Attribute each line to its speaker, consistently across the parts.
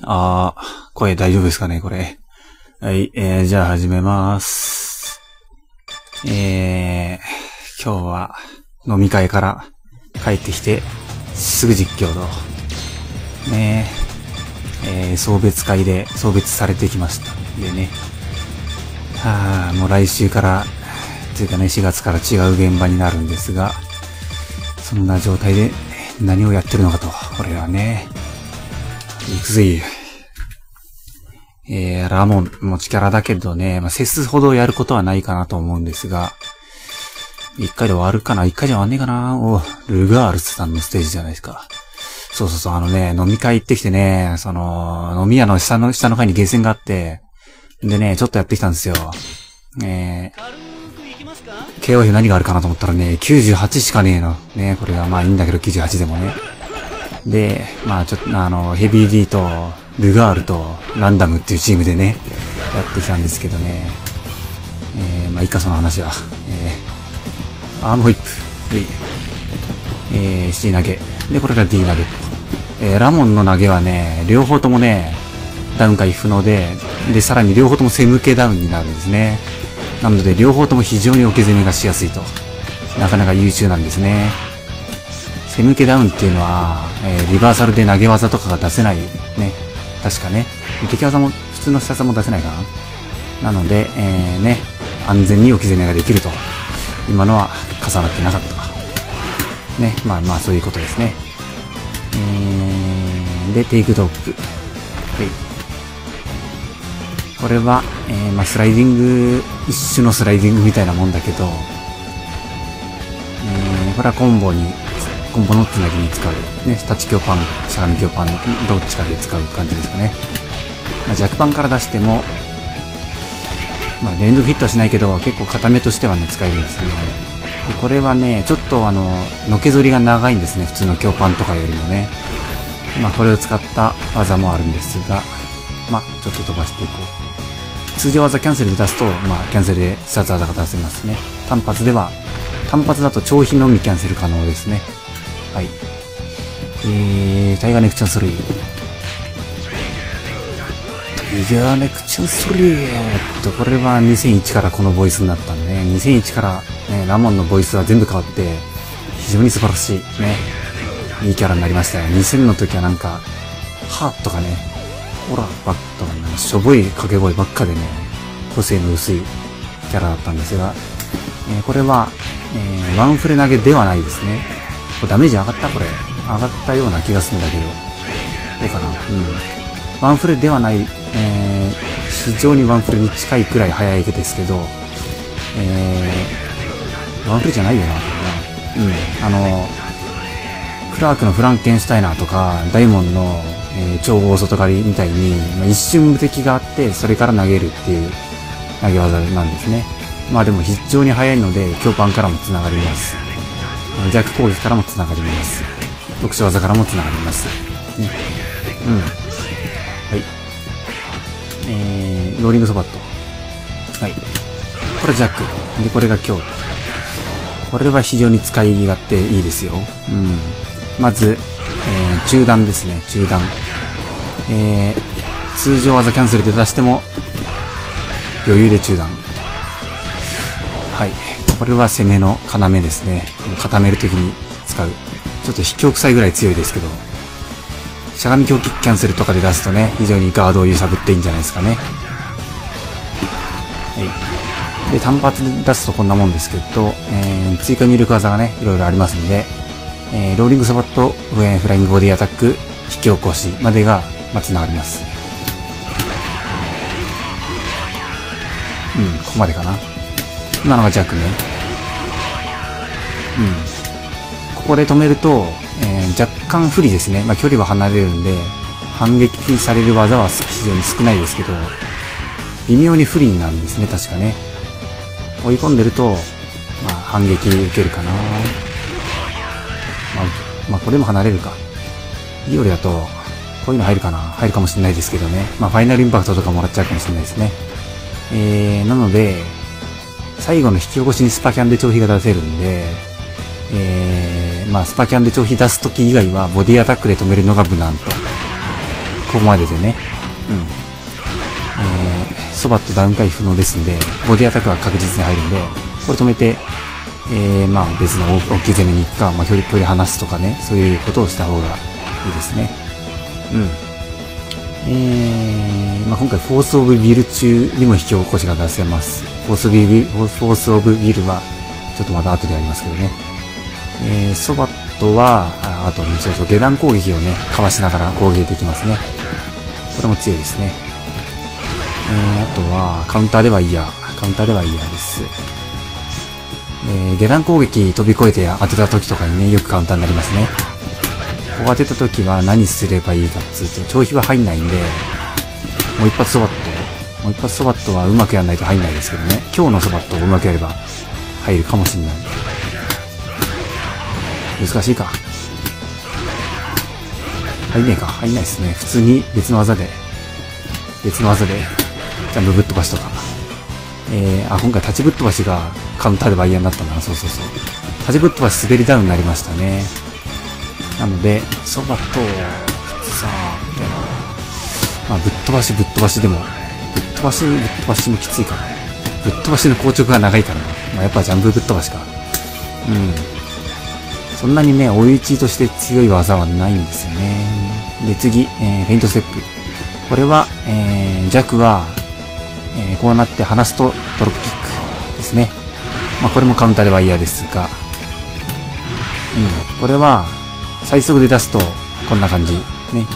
Speaker 1: あー、声大丈夫ですかね、これ。はい、えー、じゃあ始めます。えー、今日は飲み会から帰ってきて、すぐ実況と、ねえ、ー、送別会で送別されてきました。でね、はあ、もう来週から、というかね、4月から違う現場になるんですが、そんな状態で何をやってるのかと、俺はね、行くぜ。えー、ラモン、持ちキャラだけどね、まあ、セスほどやることはないかなと思うんですが、一回で終わるかな一回じゃ終わんねえかなお、ルガールスさんのステージじゃないですか。そうそうそう、あのね、飲み会行ってきてね、その、飲み屋の下の、下の階にゲーセンがあって、でね、ちょっとやってきたんですよ。えー、KO 何があるかなと思ったらね、98しかねえの。ね、これはまあいいんだけど、98でもね。で、まあちょっと、あの、ヘビー D と、ルガールと、ランダムっていうチームでね、やってきたんですけどね。えー、まあいいか、その話は。えー、アームホイップ。はい。えー、C 投げ。で、これが D 投げと。えー、ラモンの投げはね、両方ともね、ダウン回不能で、で、さらに両方とも背向けダウンになるんですね。なので、両方とも非常に置き攻めがしやすいと。なかなか優秀なんですね。背向けダウンっていうのは、えーリバーサルで投げ技とかが出せない。ね。確かね。敵技も、普通の下技も出せないかな。なので、えー、ね、安全に置き攻めができると。今のは重なってなかったか。ね。まあまあ、そういうことですね。えー、で、テイクドッグ。はい。これは、えー、まあ、スライディング、一種のスライディングみたいなもんだけど、えー、これはコンボに、コンボのつなぎに使う。ね、タッチ強パン、しゃがみ強パン、どっちかで使う感じですかね。まあ、弱パンから出しても、まあ、連続ヒットはしないけど、結構固めとしてはね、使えるんですね。でこれはね、ちょっとあの、のけぞりが長いんですね、普通の強パンとかよりもね。まあ、これを使った技もあるんですが、まあ、ちょっと飛ばしていこう。通常技キャンセルで出すと、まあ、キャンセルで必殺技が出せますね。単発では、単発だと超必のみキャンセル可能ですね。はい。えー、タイガーネックチャンスリー。タイガーネックチャンスリー。えっと、これは2001からこのボイスになったんで、ね、2001から、ね、ラモンのボイスは全部変わって、非常に素晴らしい。ね。いいキャラになりましたよ。2000の時はなんか、ハーとかね、オラばっとかね、しょぼい掛け声ばっかでね、個性の薄いキャラだったんですが、えーこれは、えーワンフレ投げではないですね。これダメージ上がった？これ。上がったような気がするんだけど。どうかな？うん。ワンフレではない、えー、非常にワンフレに近いくらい速いですけど、えー、ワンフレじゃないよな、うん。あの、クラークのフランケンシュタイナーとか、ダイモンの、えー超大外刈りみたいに、まあ、一瞬無敵があって、それから投げるっていう投げ技なんですね。まあでも非常に速いので、強パンからも繋がります。あの弱攻撃からも繋がります。特殊技からも繋がります。ね。うん。はい。えー、ローリングソバット。はい。これジャック。で、これが強。これは非常に使い勝手いいですよ。うん。まず、えー、中段ですね、中段。えー、通常技キャンセルで出しても、余裕で中段。はい。これは攻めの要ですね。固めるときに使う。ちょっと引き臭いぐらい強いですけど、しゃがみ強キキャンセルとかで出すとね、非常にガードを揺さぶっていいんじゃないですかね。はい。で、単発で出すとこんなもんですけど、えー、追加入力技がね、いろいろありますんで、えー、ローリングサバット、えーフライングボディアタック、引き起こしまでが、まあ、繋がります。うん、ここまでかな。今のがジャックね。うん。ここで止めると、えー若干不利ですね。まあ、距離は離れるんで、反撃される技は非常に少ないですけど、微妙に不利になるんですね、確かね。追い込んでると、まあ、反撃受けるかな。まあ、まあ、これも離れるか。いいよりだと、こういうの入るかな入るかもしれないですけどね。まあ、ファイナルインパクトとかもらっちゃうかもしれないですね。えー、なので、最後の引き起こしにスパキャンで長飛が出せるんで、えー、まあ、スパキャンで長飛出すとき以外は、ボディアタックで止めるのが無難と。ここまででね。うん。えー、ソバットダウン回避不能ですんで、ボディアタックは確実に入るんで、これ止めて、えー、まあ別の大きい攻めに行くか、まあ距離、距離離すとかね、そういうことをした方がいいですね。うん。えー、まあ今回フォースオブウィル中にも引き起こしが出せます。フォースウィル、フォースオブウィルは、ちょっとまた後でやりますけどね。えー、ソバットは、ああと、そうそう、下段攻撃をね、かわしながら攻撃できますね。これも強いですね。えー、あとは、カウンターではいいや。カウンターではいいやです。えー、下段攻撃飛び越えて当てた時とかにね、よくカウンターになりますね。ここ当てた時は何すればいいかっつうと、長飛は入んないんで、もう一発ソバット。もう一発ソバットはうまくやんないと入んないですけどね。今日のソバットをうまくやれば入るかもしんない。難しいか。入んねえか。入んないですね。普通に別の技で、別の技で、ジャンプぶっ飛ばしとか。えー、あ、今回立ちぶっ飛ばしがカウンターでバイヤーになったんだな。そうそうそう。立ちぶっ飛ばし滑りダウンになりましたね。なので、そばと、さあ、みたいな。まあ、ぶっ飛ばしぶっ飛ばしでも、ぶっ飛ばしぶっ飛ばしもきついから。ぶっ飛ばしの硬直が長いからな。まあ、やっぱジャンプぶっ飛ばしか。うん。そんなにね、追い打ちとして強い技はないんですよね。で、次、えー、フェイントステップ。これは、えー、弱は、えー、こうなって離すとドロップキックですね。まあ、これもカウンターでは嫌ですが、うん、これは、最速で出すと、こんな感じ。ね。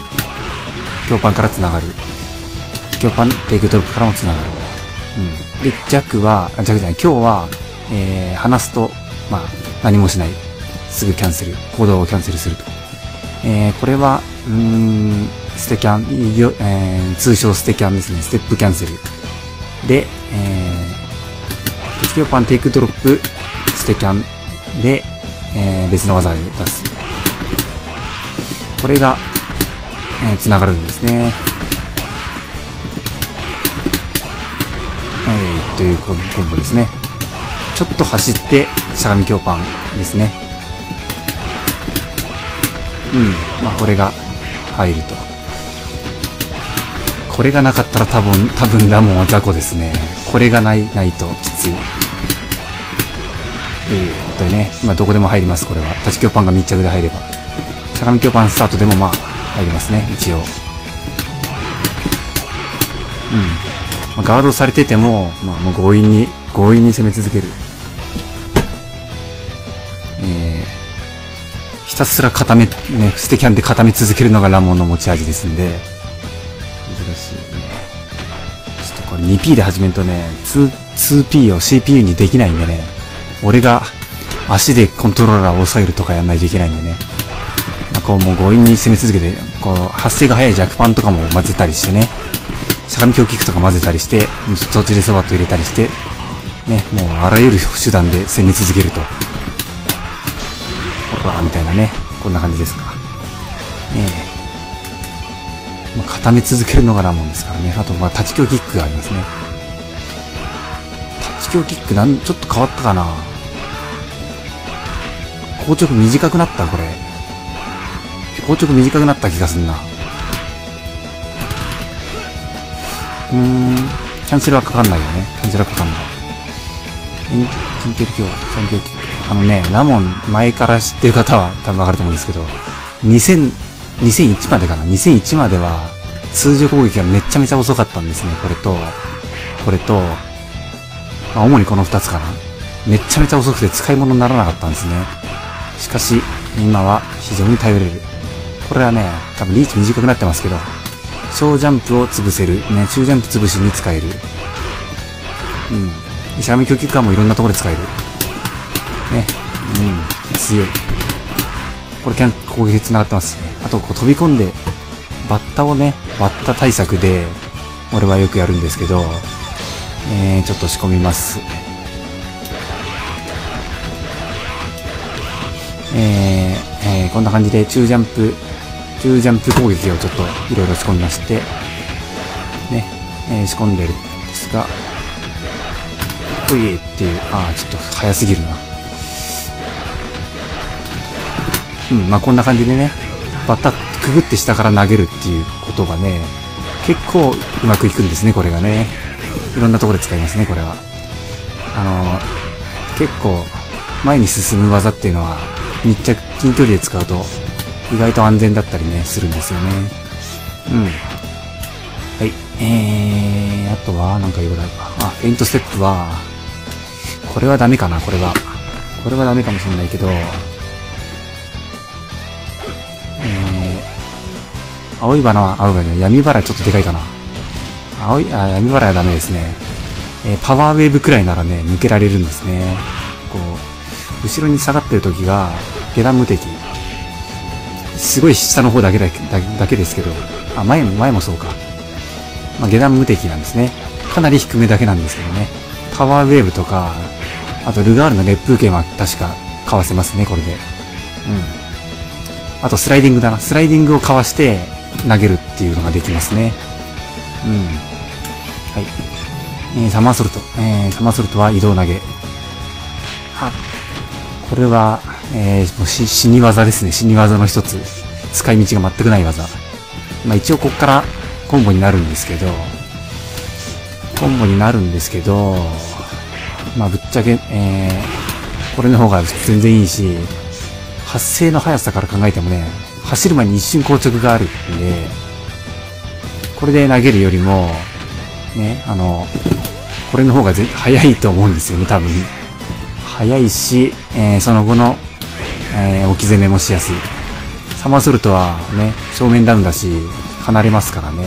Speaker 1: 強パンから繋がる。強パン、テイクドロップからも繋がる。うん。で、弱は、弱じゃない、今日は、えー、離すと、まあ、何もしない。すぐキャンセル。行動をキャンセルすると。えー、これは、うん、ステキャン、えー、通称ステキャンですね。ステップキャンセル。で、えー、鉄強パンテイクドロップ、ステキャンで、えー、別の技で出す。これが、えー、繋がるんですね。というコンボですね。ちょっと走って、しゃがみ強パンですね。うん、まあこれが入ると。これがなかったら多分、多分ラモンは雑魚ですね。これがない、ないときつい。えー、とね、まあどこでも入ります、これは。立ち強パンが密着で入れば。相模京版スタートでもまあ入りますね一応うん、まあ、ガードされてても、まあ、もう強引に強引に攻め続ける。えー、ひたすら固めねステキャンで固め続けるのがラモンの持ち味ですんで。難しいね。ちょっとこれ 2P で始めるとね 2P を CPU にできないんでね。俺が足でコントローラーを抑えるとかやんないといけないんでね。こうもう強引に攻め続けて、こう発生が早い弱パンとかも混ぜたりしてね、しゃがみ強キックとか混ぜたりして、途中でそばと入れたりして、ね、もうあらゆる手段で攻め続けると。ほら、みたいなね、こんな感じですか。ねえ。まあ、固め続けるのがラモンですからね。あと、まあ、立ち強キックがありますね。立ち強キックなん、ちょっと変わったかな硬直短くなったこれ。硬直短くなった気がすんな。うーん、キャンセルはかかんないよね。キャンセルはかかんない。緊急今日、緊急あのね、ラモン前から知ってる方は多分わかると思うんですけど、2000、2001までかな ?2001 までは通常攻撃がめちゃめちゃ遅かったんですね。これと、これと、まあ、主にこの2つかな。めちゃめちゃ遅くて使い物にならなかったんですね。しかし、今は非常に頼れる。これはね、多分リーチ短くなってますけど、小ジャンプを潰せる。ね、中ジャンプ潰しに使える。うん。石上供給感もいろんなところで使える。ね。うん。強い。これ、キャン攻撃繋がってますね。あと、こう飛び込んで、バッタをね、バッタ対策で、俺はよくやるんですけど、えー、ちょっと仕込みます。えー、えー、こんな感じで中ジャンプ中ジャンプ攻撃をちょっといろいろ仕込みまして、ね、えー、仕込んでるんですが、ういっていう、ああ、ちょっと早すぎるな。うん、まあこんな感じでね、バタ食くぐって下から投げるっていうことがね、結構うまくいくんですね、これがね。いろんなところで使いますね、これは。あのー、結構、前に進む技っていうのは、密着、近距離で使うと、意外と安全だったりね、するんですよね。うん。はい。えー、あとは、なんか言うことあるか。あ、フェイントステップは、これはダメかな、これは。これはダメかもしれないけど、えー、青い花は、青い花、闇バラちょっとでかいかな。青い、あ、闇バラはダメですね。えー、パワーウェーブくらいならね、抜けられるんですね。こう、後ろに下がってる時が、下段無敵。すごい下の方だけだだけですけど、あ、前も、前もそうか。まあ、下段無敵なんですね。かなり低めだけなんですけどね。パワーウェーブとか、あとルガールの熱風剣は確かかわせますね、これで。うん。あとスライディングだな。スライディングをかわして投げるっていうのができますね。うん。はい。えー、サマーソルト。えー、サマーソルトは移動投げ。あ、これは、えー、もう死に技ですね。死に技の一つ。使い道が全くない技。まあ一応こっからコンボになるんですけど、コンボになるんですけど、まあぶっちゃけ、えー、これの方が全然いいし、発生の速さから考えてもね、走る前に一瞬硬直があるんで、これで投げるよりも、ね、あの、これの方が早いと思うんですよね、多分。早いし、えー、その後の、えー、置き攻めもしやすい。サマーソルトはね、正面ダウンだし、離れますからね。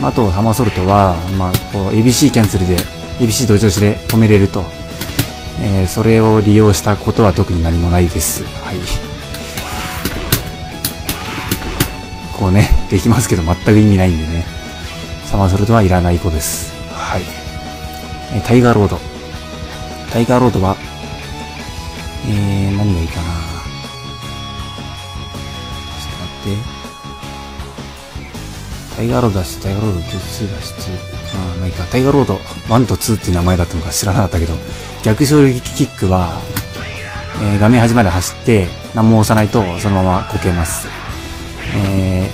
Speaker 1: うん。あと、サマーソルトは、まあ、こう、ABC キャンセルで、ABC 同調子で止めれると。えー、それを利用したことは特に何もないです。はい。こうね、できますけど全く意味ないんでね。サマーソルトはいらない子です。はい。えー、タイガーロード。タイガーロードは、えー、何がいいかなちょっと待って。タイガーロードだし、タイガーロード2だし、2。まあ、まあいか。タイガーロード1と2っていう名前だったのか知らなかったけど、逆衝撃キックは、えー、画面端まで走って、何も押さないと、そのままこけます。え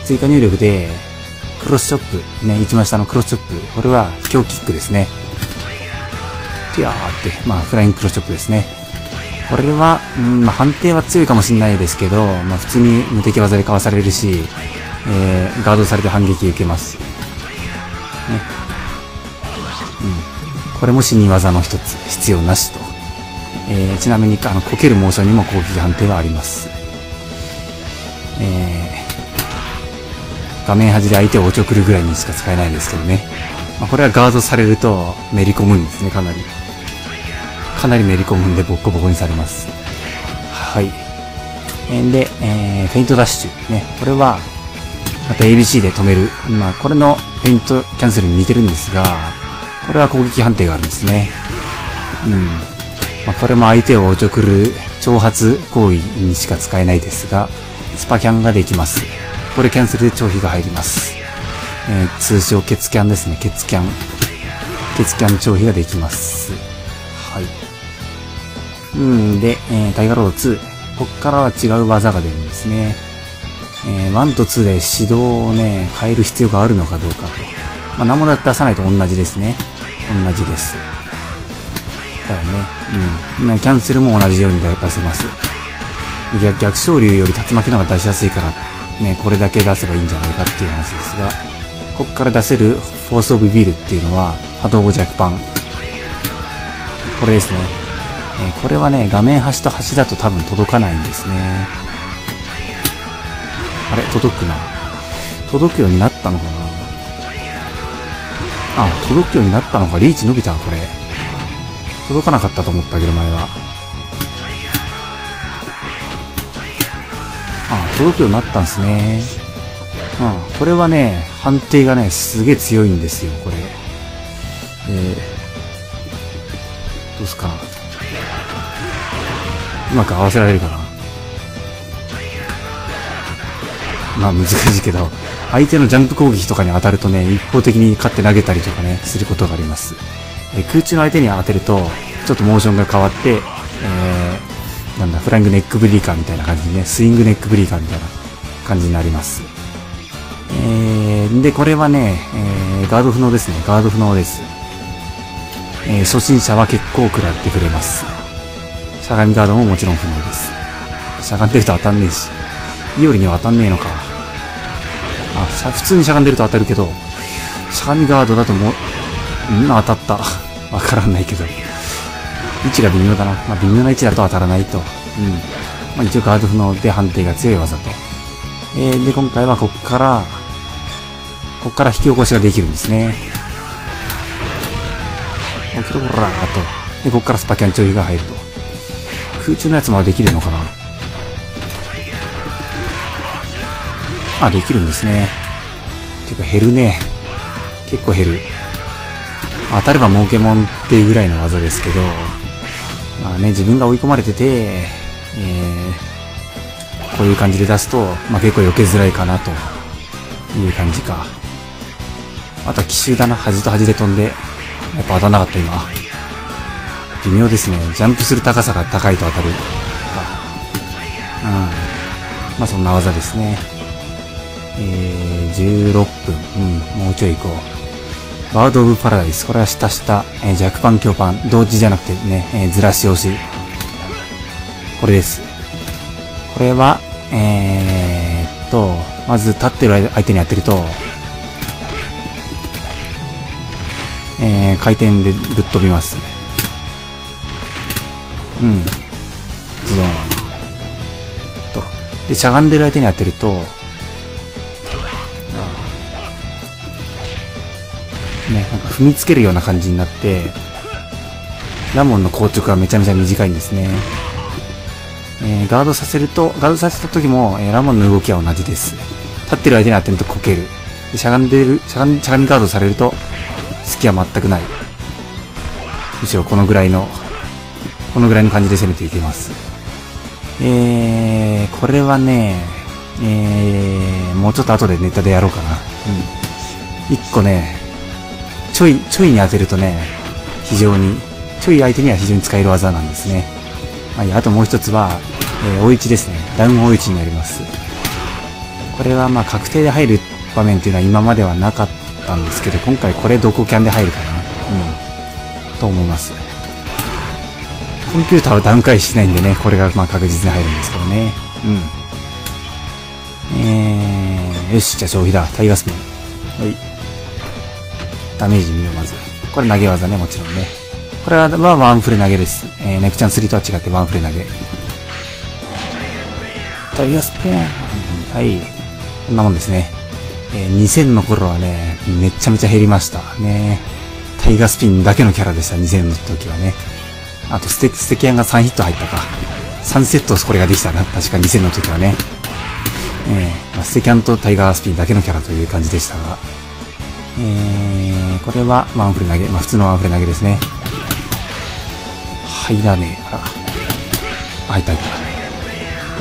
Speaker 1: ー、追加入力で、クロスチョップ、ね、一番下のクロスチョップ、これは強キックですね。ピャーって、まあ、フライングクロスチョップですね。これは、うん、まあ、判定は強いかもしれないですけど、まあ、普通に無敵技でかわされるし、えー、ガードされて反撃受けます。ね。うん。これも死に技の一つ、必要なしと。えー、ちなみに、あの、こけるモーションにも攻撃判定はあります。えー、画面端で相手をおちょくるぐらいにしか使えないんですけどね。まあ、これはガードされると、めり込むんですね、かなり。かなりめり込むんで、ボッコボコにされます。はい。で、えー、フェイントダッシュ。ね。これは、また ABC で止める。まあ、これのペイントキャンセルに似てるんですが、これは攻撃判定があるんですね。うん。まあ、これも相手をおちょくる挑発行為にしか使えないですが、スパキャンができます。これキャンセルで超費が入ります。えー、通称ケツキャンですね。ケツキャン。ケツキャン超費ができます。うんで、えー、タイガーロード2。こっからは違う技が出るんですね。えー、1と2で指導をね、変える必要があるのかどうかと。まあ、何も出さないと同じですね。同じです。だよね。うん。キャンセルも同じように出せます。逆逆昇竜より竜巻の方が出しやすいから、ね、これだけ出せばいいんじゃないかっていう話ですが、ここから出せるフォースオブビールっていうのは、波動弱パン。これですね。え、これはね、画面端と端だと多分届かないんですね。あれ？届くな。届くようになったのかな？あ、届くようになったのか。リーチ伸びたこれ。届かなかったと思ったけど、前は。あ、届くようになったんですね。うん。これはね、判定がね、すげえ強いんですよ、これ。えー、どうすか？うまく合わせられるかなまあ難しいけど、相手のジャンプ攻撃とかに当たるとね、一方的に勝って投げたりとかね、することがあります。え空中の相手に当てると、ちょっとモーションが変わって、えーなんだ、フライングネックブリーカーみたいな感じにね、スイングネックブリーカーみたいな感じになります。えー、で、これはね、えー、ガード不能ですね。ガード不能です。えー、初心者は結構食らってくれます。しゃがみガードももちろん不能です。しゃがんでると当たんねえし。イオリには当たんねえのか。あ、普通にしゃがんでると当たるけど、しゃがみガードだともう、ん当たった。わからないけど。位置が微妙だな。まあ、微妙な位置だと当たらないと。うん。まあ、一応ガード不能で判定が強い技と。えー、で、今回はこっから、こっから引き起こしができるんですね。起きろこらーと。で、こっからスパキャンちょいが入ると。空中のやつもできるのかな？あ、できるんですね。てか減るね。結構減る。当たれば儲けもんっていうぐらいの技ですけど、まあね、自分が追い込まれてて、えー、こういう感じで出すと、まあ結構避けづらいかなという感じか。あとは奇襲だな。端と端で飛んで、やっぱ当たんなかった今。微妙ですね。ジャンプする高さが高いと当たる。うん。まあそんな技ですね。えー、16分。うん、もうちょい行こう。バード・オブ・パラダイス。これは下下、えー、弱パン、強パン。同時じゃなくてね、えー、ずらし押し。これです。これは、えー、っと、まず立ってる相手にやってると、ー、回転でぶっ飛びます。うん。ズドン。と。で、しゃがんでる相手に当てると、ね、なんか踏みつけるような感じになって、ラモンの硬直がめちゃめちゃ短いんですね。えー、ガードさせると、ガードさせた時も、えー、ラモンの動きは同じです。立ってる相手に当てるとこける。しゃがんでる、しゃがみ、しゃがみガードされると、隙は全くない。むしろこのぐらいの、このぐらいの感じで攻めていけます。えー、これはね、えー、もうちょっと後でネタでやろうかな。うん。一個ね、ちょい、ちょいに当てるとね、非常に、ちょい相手には非常に使える技なんですね。はい、あともう一つは、えー、大一ですね。ダウン大一になります。これはまあ確定で入る場面っていうのは今まではなかったんですけど、今回これどこキャンで入るかな。うん。と思います。コンピューターは段階しないんでね、これがまあ確実に入るんですけどね。うん。えー、よし、じゃあ消費だ。タイガースピン。はい。ダメージ見よう、まず。これ投げ技ね、もちろんね。これは、まあ、ワンフレ投げです。えー、ネクチャン3とは違ってワンフレ投げ。タイガースピン。はい。こんなもんですね。えー、2000の頃はね、めちゃめちゃ減りました。ね。タイガースピンだけのキャラでした、2000の時はね。あと、ステ、ステキアンが3ヒット入ったか。3セットこれができたな。確か2000の時はね。えー、まあ、ステキャンとタイガースピンだけのキャラという感じでしたが。えー、これはワンフレ投げ。まあ、普通のワンフレ投げですね。入らねえ。あら。入った入った。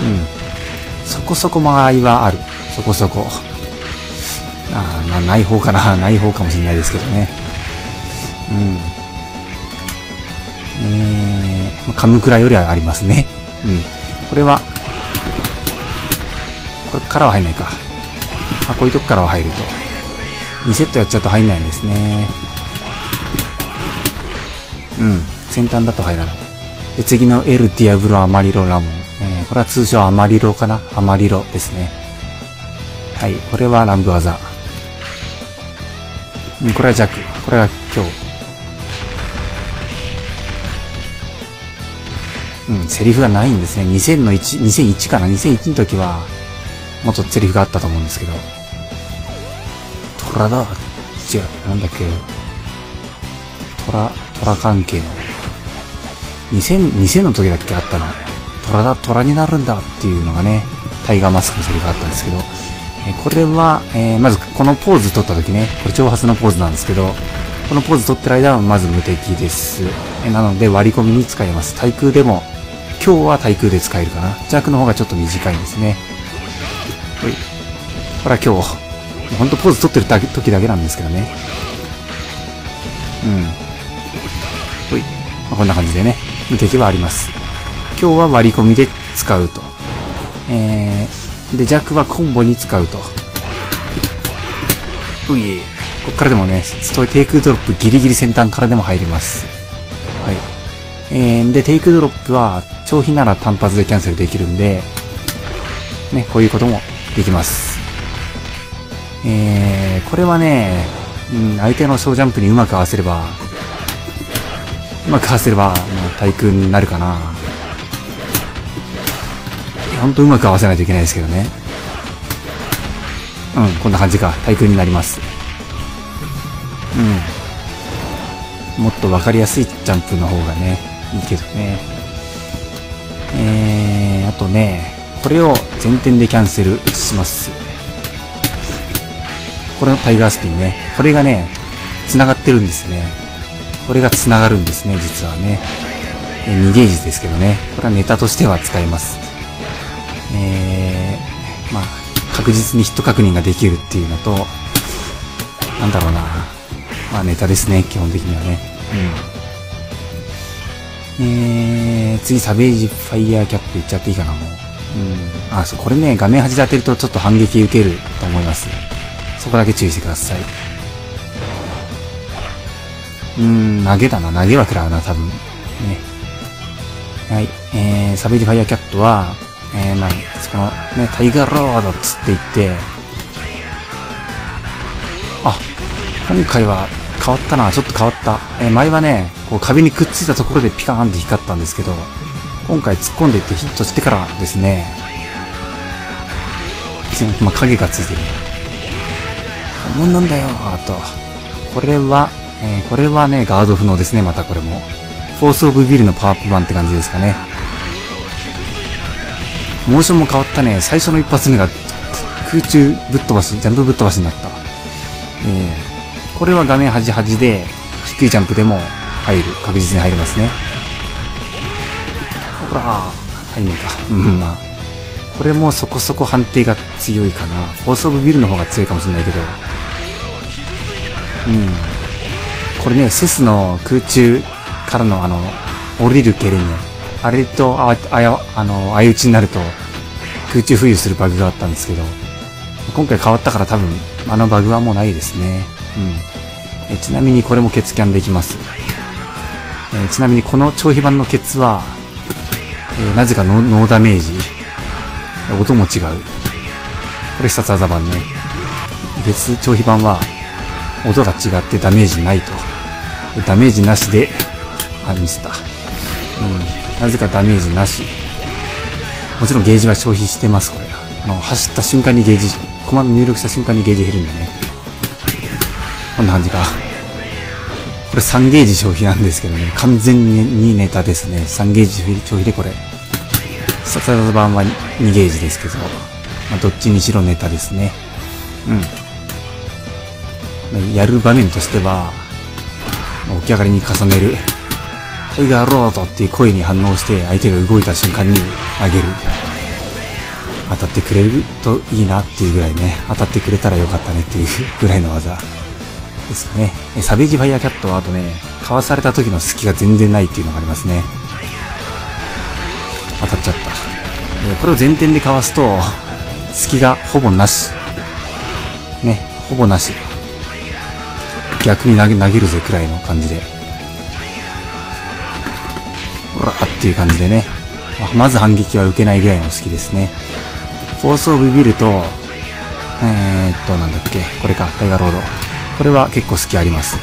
Speaker 1: うん。そこそこ間合いはある。そこそこ。ああ、ない方かな。ない方かもしれないですけどね。うん。えー、まあ、噛むくらいよりはありますね。うん。これは、これからは入んないか。あ、こういうとこからは入ると。2セットやっちゃうと入んないんですね。うん。先端だと入らない。で、次のエル・ディアブロ・アマリロ・ラモン。えー、これは通称アマリロかなアマリロですね。はい。これは乱舞技。うん、これは弱。これは強。うん、セリフがないんですね。2000の1、2001かな ?2001 の時は、もっとセリフがあったと思うんですけど。虎だ。違う、なんだっけ。虎、虎関係の。2000、2000の時だっけあったの。虎だ、虎になるんだっていうのがね、タイガーマスクのセリフがあったんですけど、これは、えー、まずこのポーズ取った時ね、これ挑発のポーズなんですけど、このポーズ取ってる間はまず無敵です。えなので割り込みに使えます。対空でも、今日は対空で使えるかな。弱の方がちょっと短いんですね。ほい。これは今日、ほんとポーズ取ってるだけ時だけなんですけどね。うん。ほい。まあ、こんな感じでね、無敵はあります。今日は割り込みで使うと。えー、で、弱はコンボに使うと。ういこっからでもね、ストテイクドロップギリギリ先端からでも入ります。はい。えー、で、テイクドロップは、長飛なら単発でキャンセルできるんで、ね、こういうこともできます。えー、これはね、うん、相手の小ジャンプにうまく合わせれば、うまく合わせれば、もう対空になるかな。ほんとうまく合わせないといけないですけどね。うん、こんな感じか。対空になります。うん。もっと分かりやすいジャンプの方がね、いいけどね。えー、あとね、これを前転でキャンセルします。これのタイガースピンね。これがね、繋がってるんですね。これが繋がるんですね、実はね。え2ゲージですけどね。これはネタとしては使えます。えー、まあ、確実にヒット確認ができるっていうのと、なんだろうな。まあネタですね、基本的にはね。うん。えー、次、サベージファイヤーキャップいっちゃっていいかな、もう。うん。あ、そう、これね、画面端で当てるとちょっと反撃受けると思います。そこだけ注意してください。うーん、投げだな。投げは食らうな、多分。ね。はい。えー、サベージファイヤーキャットは、えー、まあ、その、ね、タイガーロードっつって言って、あ、今回は変わったな、ちょっと変わった。えー、前はね、こう壁にくっついたところでピカーンって光ったんですけど、今回突っ込んでいってヒットしてからですね、まあ、影がついてる。本物なんだよ、あと。これは、えー、これはね、ガード不能ですね、またこれも。フォースオブビルのパワーアップ版って感じですかね。モーションも変わったね。最初の一発目が空中ぶっ飛ばし、ジャンプぶっ飛ばしになった。えー、これは画面端端で低いジャンプでも入る。確実に入りますね。ほら、入んねえか。うん、まあ。これもそこそこ判定が強いかな。フォースオブビルの方が強いかもしれないけど。うん。これね、セスの空中からのあの、降りる蹴りね。あれと、あ、あや、あの、相打ちになると、空中浮遊するバグがあったんですけど、今回変わったから多分、あのバグはもうないですね。うん。えちなみにこれもケツキャンできます。えちなみにこの長飛版のケツは、えなぜかノーダメージ。音も違う。これ必殺技版ね。別長飛版は、音が違ってダメージないと。ダメージなしで、あ、ミスった。うん。なぜかダメージなし。もちろんゲージは消費してます、これ。あの、走った瞬間にゲージ、コマンド入力した瞬間にゲージ減るんだね。こんな感じか。これ3ゲージ消費なんですけどね、完全にネタですね。3ゲージ消費でこれ。ササザ版は2ゲージですけど、まあ、どっちにしろネタですね。うん。やる場面としては、起き上がりに重ねるそれがロードっていう声に反応して相手が動いた瞬間に上げる。当たってくれるといいなっていうぐらいね、当たってくれたらよかったねっていうぐらいの技ですかね。サベージファイヤーキャットはあとね、かわされた時の隙が全然ないっていうのがありますね。当たっちゃった。これを前転でかわすと、隙がほぼなし。ね、ほぼなし。逆に投げるぜくらいの感じで。ほらっていう感じでね。まず反撃は受けないぐらいの好きですね。フォースオブビルと、えー、っと、なんだっけ。これか、タイガーロード。これは結構好きあります。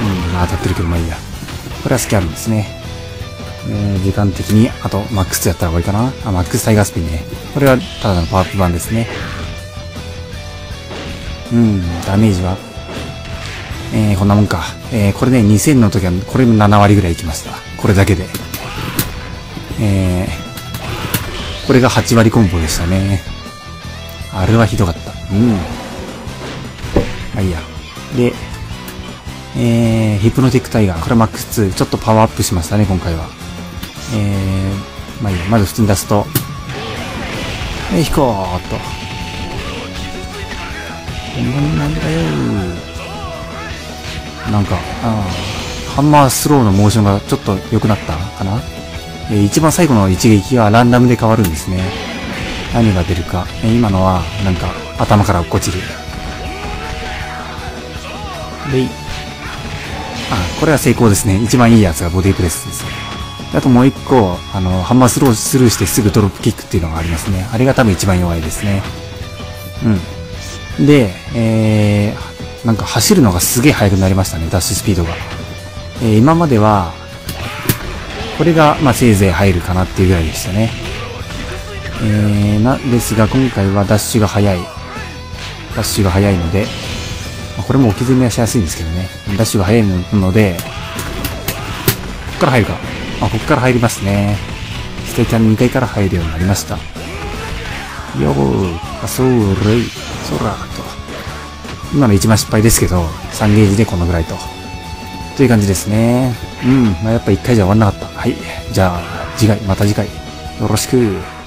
Speaker 1: うん、まあ当たってるけどまあいいや。これは好きあるんですね。えー、時間的に、あと、マックスやった方がいいかな。あ、マックスタイガースピンね。これはただのパワーアップ版ですね。うん、ダメージはえー、こんなもんか。えー、これね、2000の時は、これ7割ぐらいいきました。これだけで。えー、これが8割コンボでしたね。あれはひどかった。うん。まあいいや。で、えー、ヒプノティックタイガー。これマックス2。ちょっとパワーアップしましたね、今回は。えー、まあいいや。まず普通に出すと、えー、引こうっと。なんだよなんか、あハンマースローのモーションがちょっと良くなったかな？えー、一番最後の一撃がランダムで変わるんですね。何が出るか。えー、今のは、なんか、頭から落っこちる。で、あ、これは成功ですね。一番いいやつがボディプレスです。あともう一個、あの、ハンマースロースルーしてすぐドロップキックっていうのがありますね。あれが多分一番弱いですね。うん。で、えー、なんか走るのがすげえ速くなりましたね、ダッシュスピードが。えー、今までは、これが、まあ、せいぜい入るかなっていうぐらいでしたね。えー、な、ですが、今回はダッシュが速い。ダッシュが速いので、まあ、これも置き積みはしやすいんですけどね。ダッシュが速いので、こっから入るか。あ、こっから入りますね。ステーキャン2階から入るようになりました。よー、あ、それ、そら、今の一番失敗ですけど、3ゲージでこのぐらいと。という感じですね。うん。まあ、やっぱ1回じゃ終わんなかった。はい。じゃあ、次回、また次回。よろしく。